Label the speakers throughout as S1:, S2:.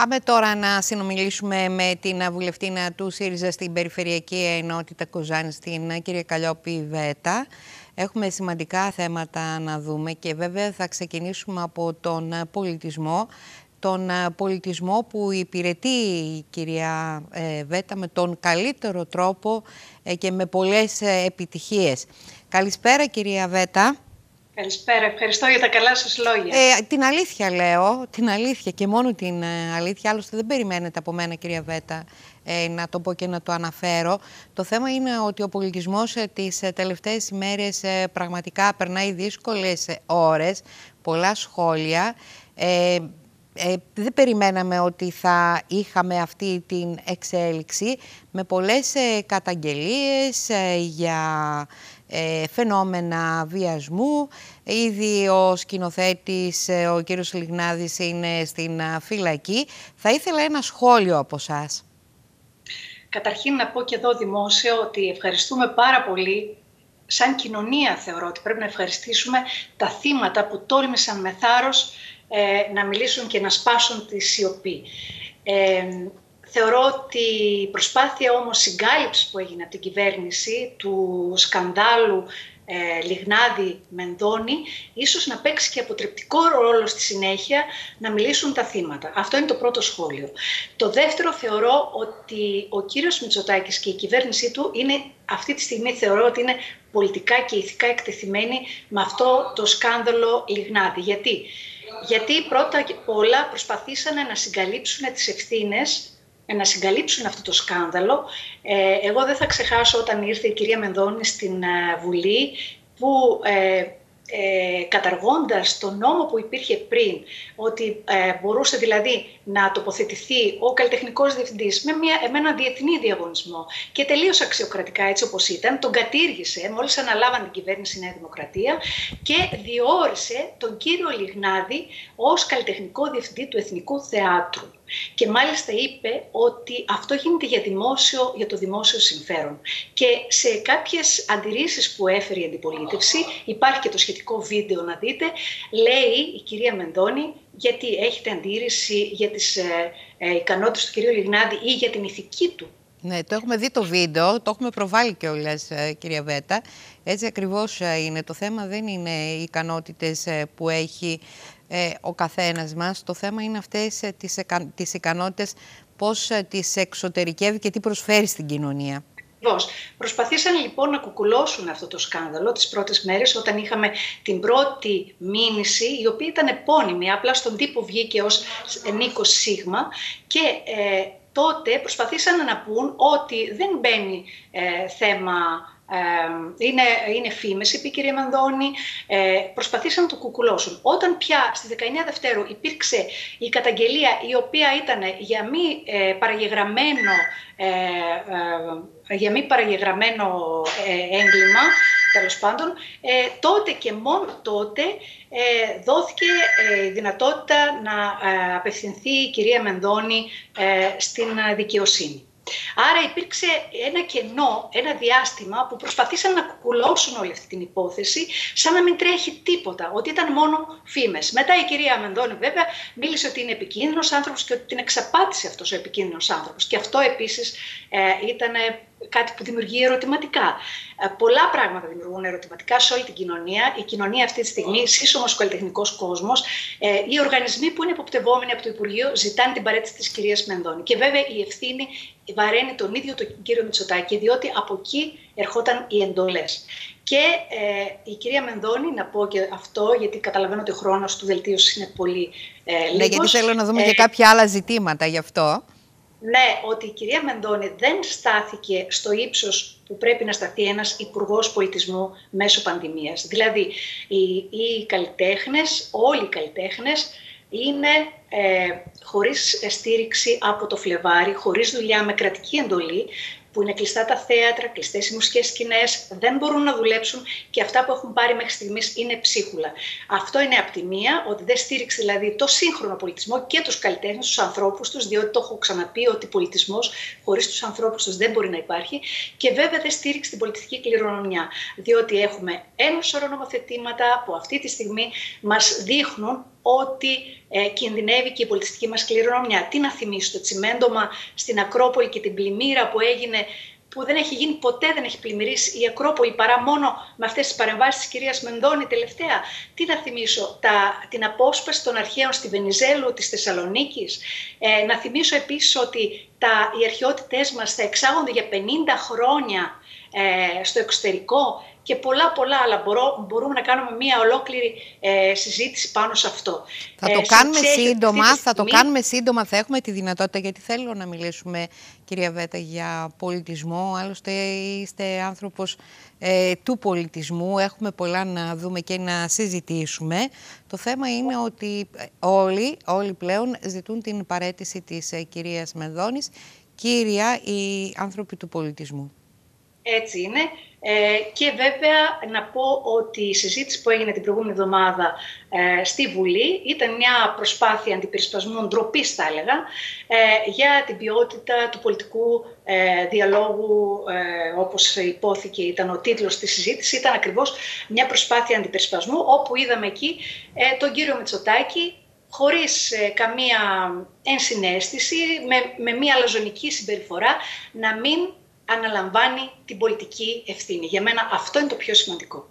S1: Πάμε τώρα να συνομιλήσουμε με την βουλευτήνα του ΣΥΡΙΖΑ στην Περιφερειακή Ενότητα Κοζάνη, την κυρία Καλλιόπη Βέτα. Έχουμε σημαντικά θέματα να δούμε και βέβαια θα ξεκινήσουμε από τον πολιτισμό. Τον πολιτισμό που υπηρετεί η κυρία ε, Βέτα με τον καλύτερο τρόπο ε, και με πολλές ε, επιτυχίες. Καλησπέρα κυρία Βέτα.
S2: Καλησπέρα, ευχαριστώ για τα καλά σας λόγια.
S1: Ε, την αλήθεια λέω, την αλήθεια και μόνο την ε, αλήθεια, άλλωστε δεν περιμένετε από μένα κυρία Βέτα ε, να το πω και να το αναφέρω. Το θέμα είναι ότι ο πολιτισμός ε, τις ε, τελευταίες ημέρες πραγματικά περνάει δύσκολες ώρες, πολλά σχόλια. δεν περιμέναμε ότι θα είχαμε αυτή την εξέλιξη με πολλές καταγγελίες για ε, φαινόμενα βιασμού. Ήδη ο σκηνοθέτης, ε, ο κύριος Λιγνάδης, είναι στην φυλακή. Θα ήθελα ένα σχόλιο από εσά.
S2: Καταρχήν να πω και εδώ δημόσια ότι ευχαριστούμε πάρα πολύ σαν κοινωνία θεωρώ ότι πρέπει να ευχαριστήσουμε τα θύματα που τόλμησαν με θάρρος ε, να μιλήσουν και να σπάσουν τη σιωπή. Ε, Θεωρώ ότι η προσπάθεια όμως συγκάλυψης που έγινε από την κυβέρνηση του σκανδάλου ε, Λιγνάδη Μενδώνη ίσως να παίξει και αποτρεπτικό ρόλο στη συνέχεια να μιλήσουν τα θύματα. Αυτό είναι το πρώτο σχόλιο. Το δεύτερο θεωρώ ότι ο κύριος Μητσοτάκης και η κυβέρνησή του είναι αυτή τη στιγμή θεωρώ ότι είναι πολιτικά και ηθικά εκτεθειμένοι με αυτό το σκάνδαλο Λιγνάδη. Γιατί, Γιατί πρώτα και όλα προσπαθήσανε να συγκαλύψουν τις ευθύνες να συγκαλύψουν αυτό το σκάνδαλο. Ε, εγώ δεν θα ξεχάσω όταν ήρθε η κυρία Μενδώνη στην ε, Βουλή που ε, ε, καταργώντας το νόμο που υπήρχε πριν, ότι ε, μπορούσε δηλαδή να τοποθετηθεί ο καλλιτεχνικός διευθυντής με, μια, με ένα διεθνή διαγωνισμό και τελείως αξιοκρατικά έτσι όπως ήταν, τον κατήργησε μόλις αναλάβαν την κυβέρνηση Νέα Δημοκρατία και διόρισε τον κύριο Λιγνάδη ως καλλιτεχνικό διευθυντή του Εθνικού Θεάτρου. Και μάλιστα είπε ότι αυτό γίνεται για, δημόσιο, για το δημόσιο συμφέρον. Και σε κάποιες αντιρρήσεις που έφερε η αντιπολίτευση, υπάρχει και το σχετικό βίντεο να δείτε, λέει η κυρία Μενδώνη γιατί έχετε αντίρρηση για τις ε, ε, ικανότητες του κυρίου Λιγνάδη ή για την ηθική του.
S1: Ναι, το έχουμε δει το βίντεο, το έχουμε προβάλει κιόλας, ε, κυρία Βέτα. Έτσι ακριβώς ε, είναι. Το θέμα δεν είναι οι ικανότητες που έχει ε, ο καθένας μας. Το θέμα είναι αυτές ε, τις, τις ικανότητες, πώς ε, τις εξωτερικεύει και τι προσφέρει στην κοινωνία.
S2: Προσπαθήσαν λοιπόν να κουκουλώσουν αυτό το σκάνδαλο τις πρώτες μέρες όταν είχαμε την πρώτη μήνυση η οποία ήταν επώνυμη, απλά στον τύπο βγήκε ως Νίκος Σίγμα και ε, τότε προσπαθήσαν να πούν ότι δεν μπαίνει ε, θέμα είναι, είναι φήμες, είπε η κυρία Μανδώνη, ε, προσπαθήσαν να το κουκουλώσουν. Όταν πια στη 19 Δευτέρου υπήρξε η καταγγελία η οποία ήταν για μη ε, παραγεγραμμένο, ε, ε για μη παραγεγραμμένο ε, έγκλημα, τέλος πάντων, τότε και μόνο τότε δόθηκε η δυνατότητα να απευθυνθεί η κυρία Μενδώνη στην δικαιοσύνη. Άρα υπήρξε ένα κενό, ένα διάστημα που προσπαθήσαν να κουκουλώσουν όλη αυτή την υπόθεση σαν να μην τρέχει τίποτα, ότι ήταν μόνο φήμες. Μετά η κυρία Μενδώνη βέβαια μίλησε ότι είναι επικίνδυνος άνθρωπος και ότι την εξαπάτησε αυτός ο επικίνδυνος άνθρωπος. Και αυτό επίσης ε, ήταν κάτι που δημιουργεί ερωτηματικά. Ε, πολλά πράγματα δημιουργούν ερωτηματικά σε όλη την κοινωνία. Η κοινωνία αυτή τη στιγμή, σύσσωμος καλλιτεχνικός κόσμος, ε, οι οργανισμοί που είναι υποπτευόμενοι από το Υπουργείο ζητάνε την παρέτηση της κυρίας Μενδώνη. Και βέβαια η ευθύνη βαραίνει τον ίδιο τον κύριο Μητσοτάκη, διότι από εκεί ερχόταν οι εντολές. Και ε, η κυρία Μενδώνη, να πω και αυτό, γιατί καταλαβαίνω ότι ο χρόνος του βελτίωσης είναι πολύ ε, λίγος.
S1: Ναι, γιατί θέλω να δούμε ε, και κάποια άλλα ζητήματα γι' αυτό.
S2: Ναι, ότι η κυρία Μενδώνη δεν στάθηκε στο ίψος που πρέπει να σταθεί ένας υπουργός πολιτισμού μέσω πανδημίας. Δηλαδή, οι, οι καλλιτέχνες, όλοι οι καλλιτέχνες, είναι ε, χωρίς στήριξη από το Φλεβάρι, χωρίς δουλειά με κρατική εντολή, που είναι κλειστά τα θέατρα, κλειστές οι μουσικές σκηνές, δεν μπορούν να δουλέψουν και αυτά που έχουν πάρει μέχρι στιγμής είναι ψίχουλα. Αυτό είναι από τη μία, ότι δεν στήριξε δηλαδή το σύγχρονο πολιτισμό και τους καλλιτέχνες, τους ανθρώπους τους, διότι το έχω ξαναπεί ότι πολιτισμός χωρίς τους ανθρώπους τους δεν μπορεί να υπάρχει. Και βέβαια δεν στήριξε την πολιτιστική κληρονομιά, διότι έχουμε ένα σωρό νομοθετήματα που αυτή τη στιγμή μας δείχνουν ότι ε, κινδυνεύει και η πολιτιστική μας κληρονομιά. Τι να θυμίσω, το τσιμέντομα στην Ακρόπολη και την πλημμύρα που έγινε που δεν έχει γίνει ποτέ, δεν έχει πλημμυρίσει η Ακρόπολη παρά μόνο με αυτές τις παρεμβάσεις της κυρίας Μενδώνη τελευταία. Τι να θυμίσω, τα, την απόσπαση των αρχαίων στη Βενιζέλου της Θεσσαλονίκης. Ε, να θυμίσω επίσης ότι τα, οι αρχαιότητές μας θα εξάγονται για 50 χρόνια ε, στο εξωτερικό και πολλά πολλά άλλα. Μπορώ, μπορούμε να κάνουμε μια ολόκληρη ε, συζήτηση πάνω σε αυτό.
S1: Θα το ε, κάνουμε σύντομα, θα το κάνουμε σύντομα, θα έχουμε τη δυνατότητα γιατί θέλω να μιλήσουμε κυρία Βέτα για πολιτισμό, άλλωστε είστε άνθρωπος ε, του πολιτισμού, έχουμε πολλά να δούμε και να συζητήσουμε. Το θέμα είναι ότι όλοι, όλοι πλέον ζητούν την παρέτηση της ε, κυρίας Μεδόνης, κύρια οι άνθρωποι του πολιτισμού.
S2: Έτσι είναι. Ε, και βέβαια να πω ότι η συζήτηση που έγινε την προηγούμενη εβδομάδα ε, στη Βουλή ήταν μια προσπάθεια αντιπερισπασμού ντροπής, θα έλεγα, ε, για την ποιότητα του πολιτικού ε, διαλόγου, ε, όπως υπόθηκε ήταν ο τίτλος της συζήτησης, ήταν ακριβώς μια προσπάθεια αντιπερισπασμού, όπου είδαμε εκεί τον κύριο Μητσοτάκη χωρίς καμία ενσυναίσθηση, με, με μια αλαζονική συμπεριφορά, να μην αναλαμβάνει την πολιτική ευθύνη. Για μένα αυτό είναι το πιο σημαντικό.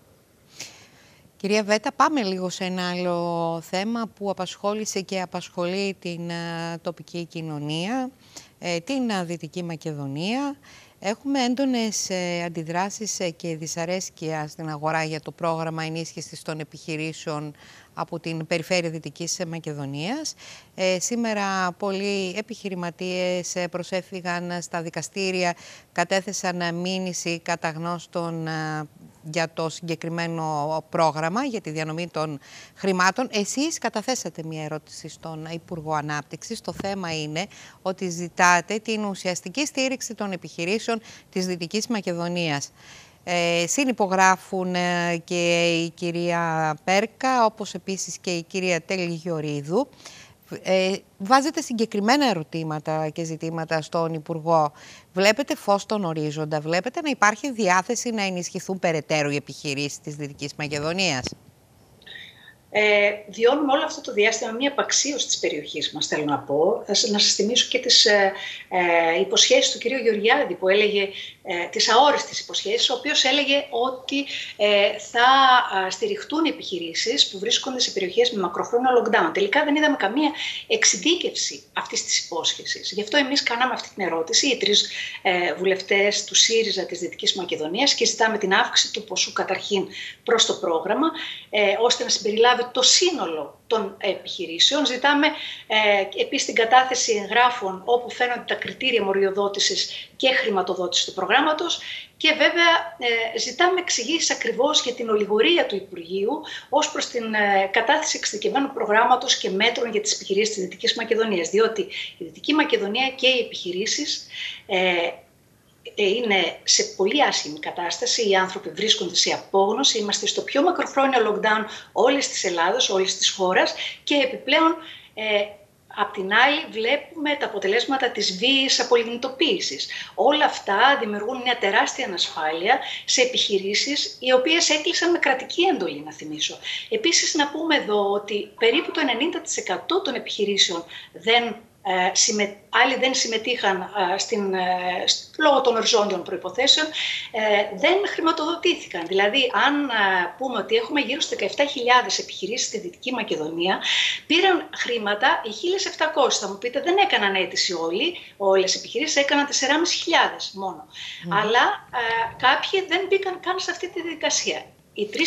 S1: Κυρία Βέτα, πάμε λίγο σε ένα άλλο θέμα που απασχόλησε και απασχολεί την ε, τοπική κοινωνία, ε, την ε, Δυτική Μακεδονία. Έχουμε έντονες αντιδράσεις και δυσαρέσκεια στην αγορά για το πρόγραμμα ενίσχυσης των επιχειρήσεων από την περιφέρεια Δυτικής Μακεδονίας. Ε, σήμερα πολλοί επιχειρηματίες ε, προσέφηγαν στα δικαστήρια, κατέθεσαν μήνυση κατά γνώστων ε, για το συγκεκριμένο πρόγραμμα, για τη διανομή των χρημάτων. Εσείς καταθέσατε μια ερώτηση στον Υπουργό Ανάπτυξης. Το θέμα είναι ότι ζητάτε την ουσιαστική στήριξη των επιχειρήσεων της Δυτικής Μακεδονίας. Ε, συνυπογράφουν ε, και η κυρία Πέρκα, όπως επίσης και η κυρία Τέλη Γιωρίδου. Ε, βάζετε συγκεκριμένα ερωτήματα και ζητήματα στον Υπουργό. Βλέπετε φως στον ορίζοντα, βλέπετε να υπάρχει διάθεση να ενισχυθούν περαιτέρω οι επιχειρήσεις της Δυτικής Μακεδονίας;
S2: Ε, βιώνουμε όλο αυτό το διάστημα μια απαξίωση της περιοχής μας, θέλω να πω. Να σας θυμίσω και τις ε, ε, υποσχέσεις του κυρίου Γεωργιάδη που έλεγε, ε, τις αόριστες υποσχέσεις, ο οποίος έλεγε ότι ε, θα στηριχτούν οι επιχειρήσεις που βρίσκονται σε περιοχές με μακροχρόνιο lockdown. Τελικά δεν είδαμε καμία εξειδίκευση αυτής της υπόσχεσης. Γι' αυτό εμείς κάναμε αυτή την ερώτηση, οι τρεις ε, βουλευτές του ΣΥΡΙΖΑ της Δυτικής Μακεδονίας και ζητάμε την αύξηση του ποσού καταρχήν προς το πρόγραμμα, ε, ώστε να συμπεριλάβει το σύνολο των επιχειρήσεων. Ζητάμε ε, επίσης την κατάθεση εγγράφων όπου φαίνονται τα κριτήρια μοριοδότησης και χρηματοδότησης του προγράμματος και βέβαια ε, ζητάμε εξηγήσεις ακριβώς για την ολιγορία του Υπουργείου ως προς την ε, κατάθεση εξειδικευμένου προγράμματος και μέτρων για τις επιχειρήσεις της Δυτικής Μακεδονίας. Διότι η Δυτική Μακεδονία και οι επιχειρήσεις ε, ε, είναι σε πολύ άσχημη κατάσταση. Οι άνθρωποι βρίσκονται σε απόγνωση. Είμαστε στο πιο μακροχρόνιο lockdown όλης της Ελλάδας, όλης της χώρας και επιπλέον ε, Απ' την άλλη βλέπουμε τα αποτελέσματα της βίαιης απολυνητοποίησης. Όλα αυτά δημιουργούν μια τεράστια ανασφάλεια σε επιχειρήσεις οι οποίες έκλεισαν με κρατική εντολή, να θυμίσω. Επίσης να πούμε εδώ ότι περίπου το 90% των επιχειρήσεων δεν ε, άλλοι δεν συμμετείχαν ε, στην, ε, λόγω των οριζόντιων προϋποθέσεων, δεν χρηματοδοτήθηκαν. Δηλαδή, αν πούμε ότι έχουμε γύρω στις 17.000 επιχειρήσεις στη Δυτική Μακεδονία, πήραν χρήματα οι 1.700. Θα μου πείτε, δεν έκαναν αίτηση όλοι, όλες οι επιχειρήσεις έκαναν 4.500 μόνο. Αλλά κάποιοι δεν μπήκαν καν σε αυτή τη διαδικασία. Οι 3.000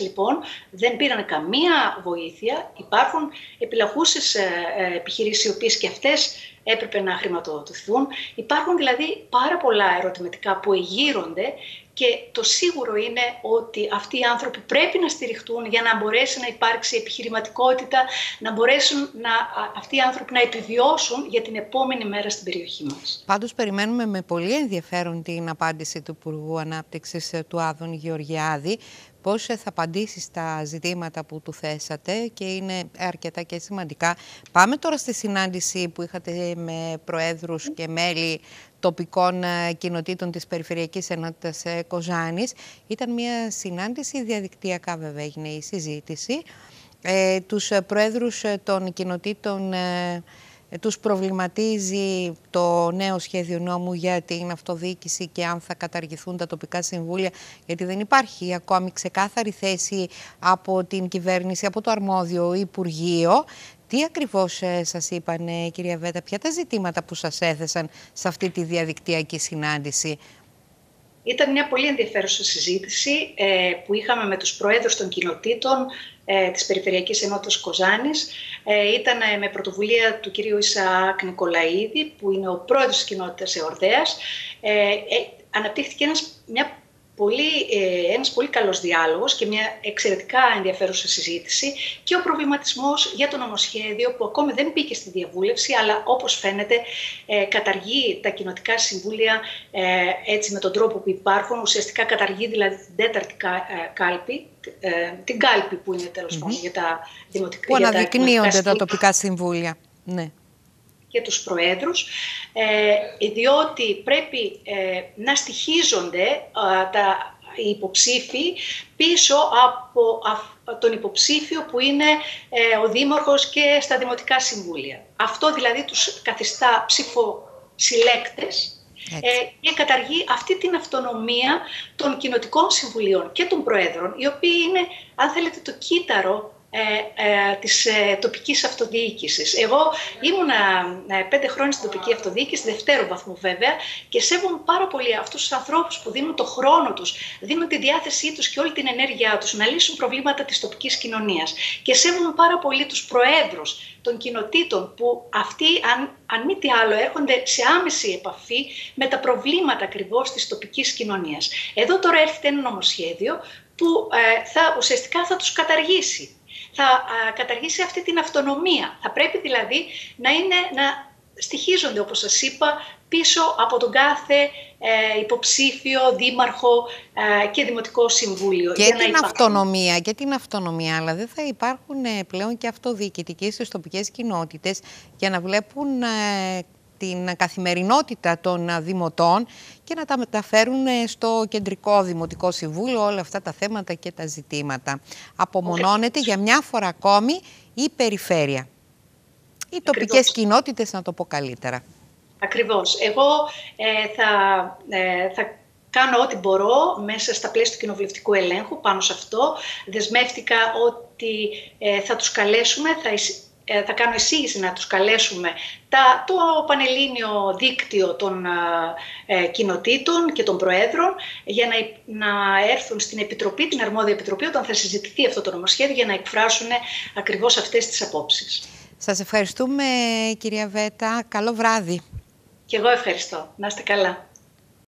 S2: λοιπόν δεν πήραν καμία βοήθεια. Υπάρχουν επιλαχούσες ε, ε, επιχειρήσεις οι οποίες και αυτές έπρεπε να χρηματοδοτηθούν. Υπάρχουν δηλαδή πάρα πολλά ερωτηματικά που εγείρονται και το σίγουρο είναι ότι αυτοί οι άνθρωποι πρέπει να στηριχτούν για να μπορέσει να υπάρξει επιχειρηματικότητα, να μπορέσουν να, αυτοί οι άνθρωποι να επιβιώσουν για την επόμενη μέρα στην περιοχή μας.
S1: Πάντως περιμένουμε με πολύ ενδιαφέρον την απάντηση του Υπουργού Ανάπτυξης ε, του Άδων Γεωργιάδη πώς θα απαντήσει στα ζητήματα που του θέσατε και είναι αρκετά και σημαντικά. Πάμε τώρα στη συνάντηση που είχατε με προέδρους και μέλη τοπικών ε, κοινοτήτων της Περιφερειακής Ενότητας ε, Κοζάνης. Ήταν μια συνάντηση διαδικτυακά βέβαια έγινε η συζήτηση. ε, τους προέδρους των κοινοτήτων ε, τους προβληματίζει το νέο σχέδιο νόμου για την αυτοδιοίκηση και αν θα καταργηθούν τα τοπικά συμβούλια, γιατί δεν υπάρχει ακόμη ξεκάθαρη θέση από την κυβέρνηση, από το αρμόδιο Υπουργείο. Τι ακριβώς ε, σας είπαν, κυρία Βέτα, ποια τα ζητήματα που σας έθεσαν σε αυτή τη διαδικτυακή συνάντηση;
S2: Ήταν μια πολύ ενδιαφέρουσα συζήτηση ε, που είχαμε με τους προέδρους των κοινοτήτων ε, της Περιφερειακής Ενότητας Κοζάνης. Ε, ήταν ε, με πρωτοβουλία του κυρίου Ισαάκ Νικολαίδη, που είναι ο πρόεδρος της κοινότητας Εορδέας. Ε, ε, αναπτύχθηκε ένας, μια πολύ, ε, ένας πολύ καλός διάλογος και μια εξαιρετικά ενδιαφέρουσα συζήτηση και ο προβληματισμός για το νομοσχέδιο που ακόμη δεν μπήκε στη διαβούλευση αλλά όπως φαίνεται ε, καταργεί τα κοινοτικά συμβούλια ε, έτσι με τον τρόπο που υπάρχουν, ουσιαστικά καταργεί δηλαδή την τέταρτη ε, κάλπη, ε, την κάλπη που είναι τέλος πάντων για τα δημοτικά
S1: Που αναδεικνύονται τα, τα τοπικά συμβούλια. Ναι
S2: και τους προέδρους, ε, διότι πρέπει ε, να στοιχίζονται ε, τα οι υποψήφοι πίσω από τον υποψήφιο που είναι ο Δήμαρχος και στα Δημοτικά Συμβούλια. Αυτό δηλαδή τους καθιστά ψηφοσυλλέκτες ε, και καταργεί αυτή την αυτονομία των κοινοτικών συμβουλίων και των προέδρων, οι οποίοι είναι, αν θέλετε, το κύτταρο ε, ε, της ε, τοπικής αυτοδιοίκησης. Εγώ ήμουνα ε, πέντε χρόνια στην τοπική αυτοδιοίκηση, δευτέρου βαθμού βέβαια, και σέβομαι πάρα πολύ αυτούς τους ανθρώπους που δίνουν το χρόνο τους, δίνουν τη διάθεσή τους και όλη την ενέργειά τους να λύσουν προβλήματα της τοπικής κοινωνίας. Και σέβομαι πάρα πολύ τους προέδρους των κοινοτήτων που αυτοί, αν, αν μη τι άλλο, έρχονται σε άμεση επαφή με τα προβλήματα ακριβώς της τοπικής κοινωνίας. Εδώ τώρα έρχεται ένα νομοσχέδιο που ε, θα, ουσιαστικά θα τους καταργήσει θα καταργήσει αυτή την αυτονομία. Θα πρέπει δηλαδή να, είναι, να στοιχίζονται, όπως σας είπα, πίσω από τον κάθε ε, υποψήφιο, δήμαρχο ε, και δημοτικό συμβούλιο.
S1: Και την αυτονομία, και την αυτονομία, αλλά δεν θα υπάρχουν ε, πλέον και αυτοδιοικητικοί στις τοπικές κοινότητες για να βλέπουν ε, την καθημερινότητα των δημοτών και να τα μεταφέρουν στο κεντρικό δημοτικό συμβούλιο όλα αυτά τα θέματα και τα ζητήματα. Απομονώνεται για μια φορά ακόμη η περιφέρεια. Οι τοπικές κοινότητες, να το πω καλύτερα.
S2: Ακριβώς. Εγώ ε, θα, ε, θα κάνω ό,τι μπορώ μέσα στα πλαίσια του κοινοβουλευτικού ελέγχου πάνω σε αυτό. Δεσμεύτηκα ότι ε, θα τους καλέσουμε, θα ε, θα κάνω εισήγηση να τους καλέσουμε τα, το Πανελλήνιο Δίκτυο των ε, Κοινοτήτων και των Προέδρων για να, να έρθουν στην Επιτροπή, την Αρμόδια Επιτροπή, όταν θα συζητηθεί αυτό το νομοσχέδιο για να εκφράσουν ακριβώς αυτές τις απόψεις.
S1: Σας ευχαριστούμε κυρία Βέτα. Καλό βράδυ.
S2: Και εγώ ευχαριστώ. Να είστε καλά.